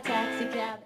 taxi cab.